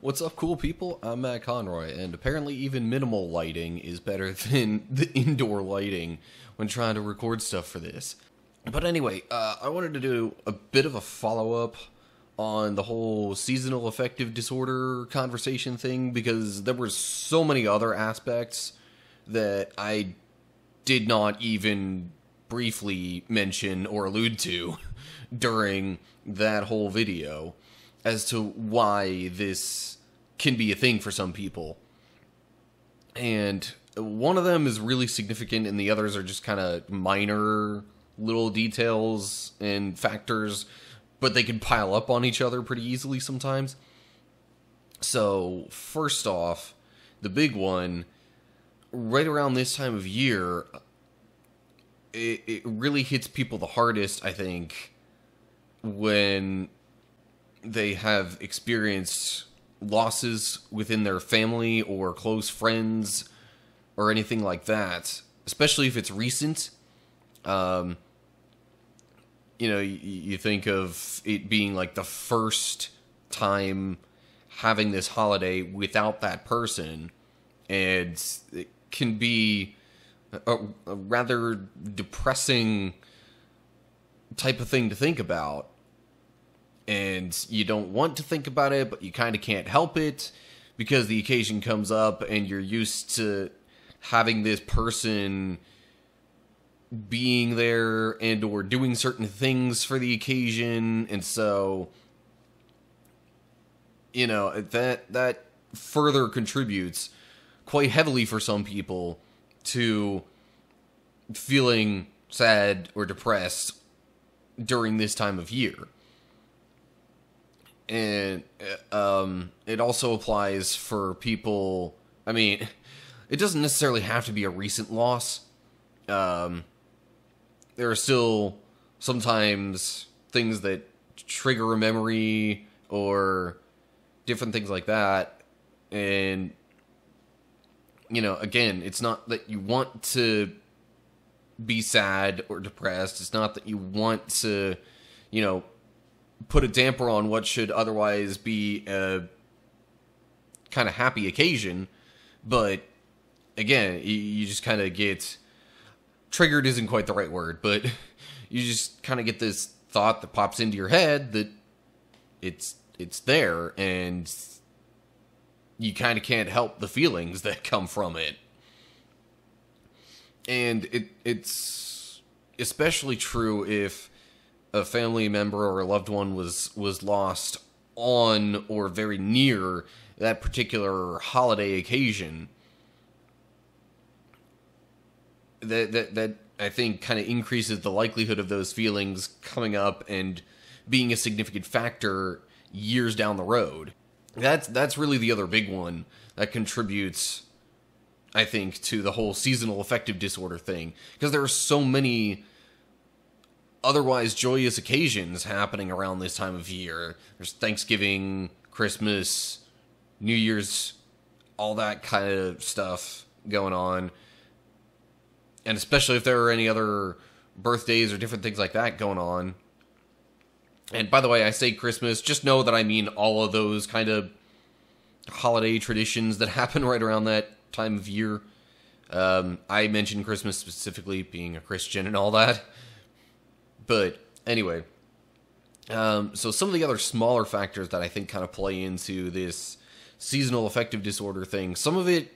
What's up, cool people? I'm Matt Conroy, and apparently, even minimal lighting is better than the indoor lighting when trying to record stuff for this. But anyway, uh, I wanted to do a bit of a follow up on the whole seasonal affective disorder conversation thing because there were so many other aspects that I did not even briefly mention or allude to during that whole video as to why this can be a thing for some people. And one of them is really significant, and the others are just kind of minor little details and factors, but they can pile up on each other pretty easily sometimes. So, first off, the big one, right around this time of year, it, it really hits people the hardest, I think, when they have experienced losses within their family or close friends or anything like that, especially if it's recent. Um, you know, you, you think of it being like the first time having this holiday without that person, and it can be a, a rather depressing type of thing to think about and you don't want to think about it, but you kind of can't help it because the occasion comes up and you're used to having this person being there and or doing certain things for the occasion. And so you know that that further contributes quite heavily for some people to feeling sad or depressed during this time of year and uh, um, it also applies for people. I mean, it doesn't necessarily have to be a recent loss. Um, there are still sometimes things that trigger a memory or different things like that, and you know, again, it's not that you want to be sad or depressed. It's not that you want to, you know, put a damper on what should otherwise be a kind of happy occasion. But again, you, you just kind of get triggered isn't quite the right word, but you just kind of get this thought that pops into your head that it's it's there and you kind of can't help the feelings that come from it. And it it's especially true if a family member or a loved one was was lost on or very near that particular holiday occasion that that that I think kind of increases the likelihood of those feelings coming up and being a significant factor years down the road. That's that's really the other big one that contributes I think to the whole seasonal affective disorder thing because there are so many otherwise joyous occasions happening around this time of year. There's Thanksgiving, Christmas, New Year's, all that kind of stuff going on. And especially if there are any other birthdays or different things like that going on. And by the way, I say Christmas, just know that I mean all of those kind of holiday traditions that happen right around that time of year. Um, I mentioned Christmas specifically, being a Christian and all that. But anyway, um, so some of the other smaller factors that I think kind of play into this seasonal affective disorder thing. Some of it,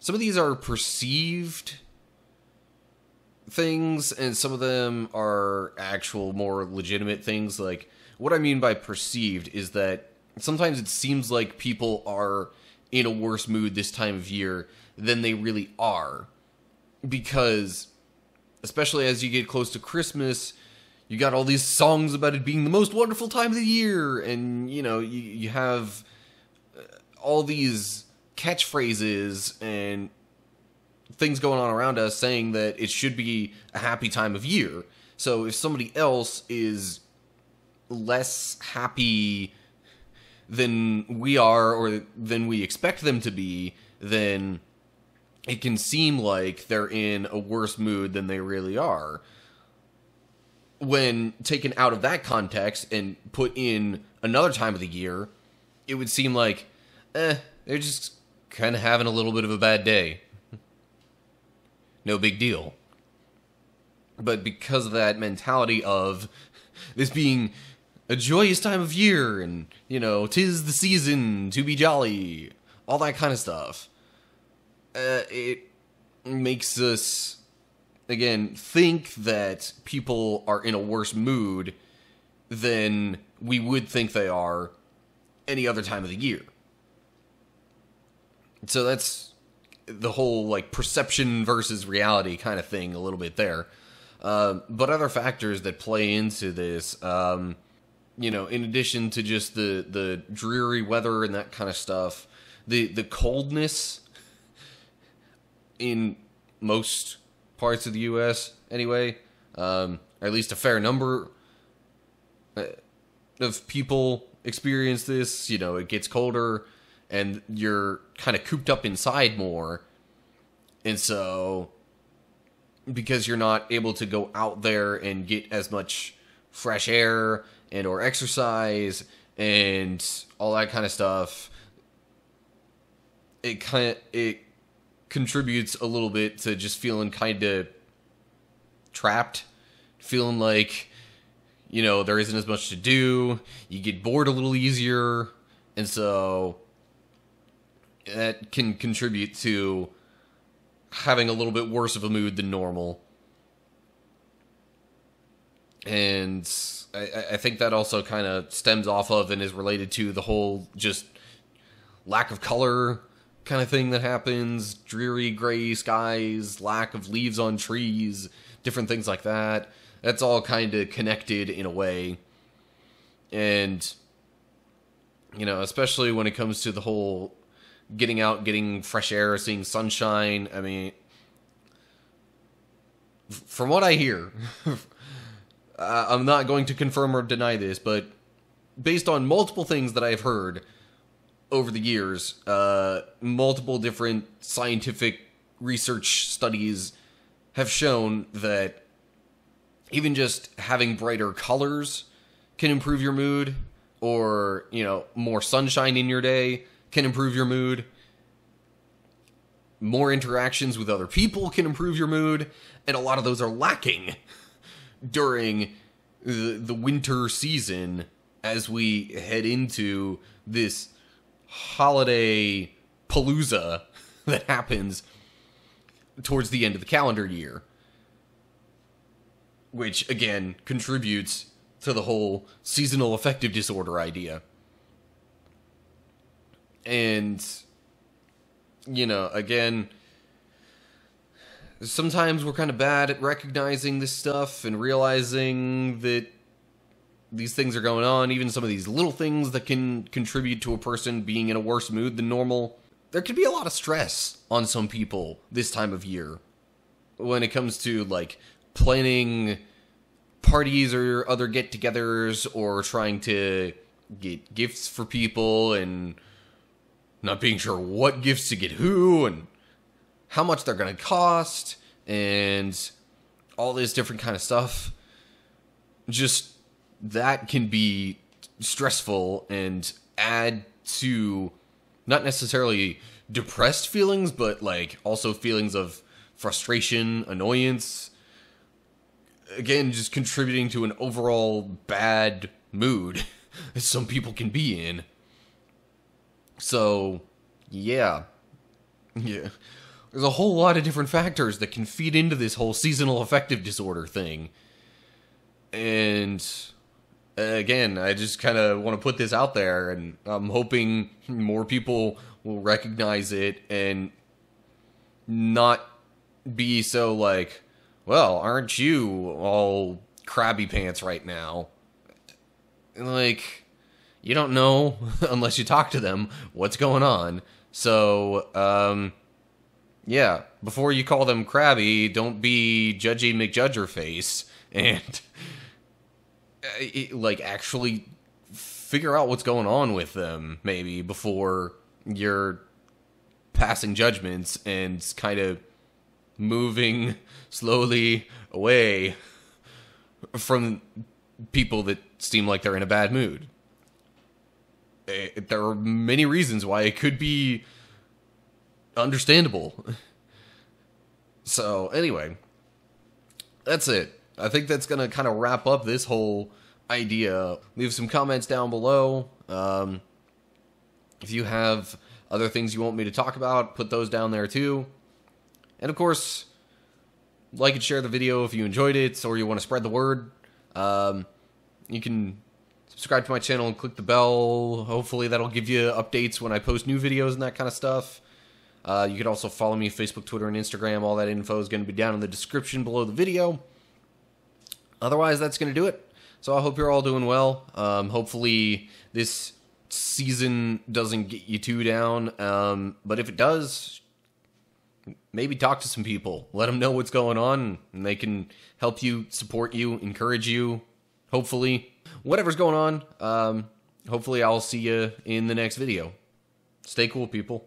some of these are perceived things, and some of them are actual, more legitimate things. Like what I mean by perceived is that sometimes it seems like people are in a worse mood this time of year than they really are, because especially as you get close to Christmas you got all these songs about it being the most wonderful time of the year, and you know you you have uh, all these catchphrases and things going on around us saying that it should be a happy time of year. So if somebody else is less happy than we are or than we expect them to be, then it can seem like they're in a worse mood than they really are when taken out of that context and put in another time of the year, it would seem like, eh, they're just kind of having a little bit of a bad day. No big deal. But because of that mentality of this being a joyous time of year and, you know, tis the season to be jolly, all that kind of stuff, uh, it makes us, again, think that people are in a worse mood than we would think they are any other time of the year. So that's the whole like perception versus reality kind of thing a little bit there. Uh, but other factors that play into this, um, you know, in addition to just the the dreary weather and that kind of stuff, the the coldness in most parts of the U.S. anyway, um, at least a fair number uh, of people experience this. You know, it gets colder and you're kind of cooped up inside more. And so because you're not able to go out there and get as much fresh air and or exercise and all that kind of stuff it kind of it contributes a little bit to just feeling kind of trapped feeling like you know there isn't as much to do you get bored a little easier and so that can contribute to having a little bit worse of a mood than normal. And I, I think that also kind of stems off of and is related to the whole just lack of color kind of thing that happens dreary gray skies, lack of leaves on trees, different things like that. That's all kind of connected in a way. And, you know, especially when it comes to the whole getting out, getting fresh air, seeing sunshine. I mean, from what I hear, I'm not going to confirm or deny this, but based on multiple things that I've heard over the years, uh, multiple different scientific research studies have shown that even just having brighter colors can improve your mood or, you know, more sunshine in your day can improve your mood. More interactions with other people can improve your mood, and a lot of those are lacking during the, the winter season as we head into this holiday palooza that happens towards the end of the calendar year. Which, again, contributes to the whole seasonal affective disorder idea and you know again sometimes we're kind of bad at recognizing this stuff and realizing that these things are going on even some of these little things that can contribute to a person being in a worse mood than normal. There could be a lot of stress on some people this time of year when it comes to like planning parties or other get-togethers or trying to get gifts for people and not being sure what gifts to get who and how much they're going to cost and all this different kind of stuff. Just that can be stressful and add to not necessarily depressed feelings but like also feelings of frustration annoyance again just contributing to an overall bad mood that some people can be in so, yeah. Yeah. There's a whole lot of different factors that can feed into this whole seasonal affective disorder thing. And again, I just kind of want to put this out there, and I'm hoping more people will recognize it and not be so like, well, aren't you all crabby pants right now? Like, you don't know unless you talk to them what's going on. So, um, yeah, before you call them crabby, don't be judgy McJudger face and uh, like actually figure out what's going on with them maybe before you're passing judgments and kind of moving slowly away from people that seem like they're in a bad mood. it, there are many reasons why it could be understandable. So, anyway, that's it. I think that's going to kind of wrap up this whole idea. Leave some comments down below. Um, if you have other things you want me to talk about, put those down there too. And of course, like and share the video if you enjoyed it or you want to spread the word. Um, you can subscribe to my channel and click the bell. Hopefully, that'll give you updates when I post new videos and that kind of stuff. Uh, you can also follow me on Facebook, Twitter, and Instagram. All that info is going to be down in the description below the video. Otherwise, that's going to do it. So I hope you're all doing well. Um, hopefully, this season doesn't get you too down. Um, but if it does, maybe talk to some people. Let them know what's going on, and they can help you, support you, encourage you. Hopefully, whatever's going on. Um, hopefully, I'll see you in the next video. Stay cool, people.